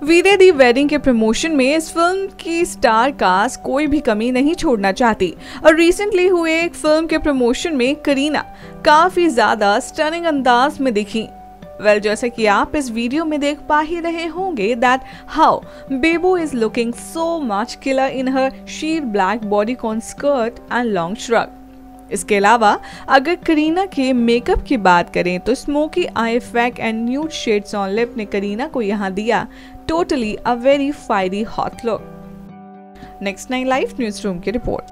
वीरे दी wedding के promotion में इस फ़िल्म की स्टार कास्ट कोई भी कमी नहीं छोड़ना चाहती। और रिसेंटली हुए एक फ़िल्म के प्रमोशन में करीना काफ़ी ज़्यादा स्टनिंग अंदाज में दिखी। वेल well, जैसे कि आप इस वीडियो में देख पा ही रहे होंगे that how Bebo is looking so much killer in her sheer black bodycon skirt and long shrug इसके अलावा, अगर करीना के मेकअप की बात करें तो smoky eye fake and nude shades on lip ने करीना को यहाँ दिया totally a very fiery hot look next nine life news room की रिपोर्ट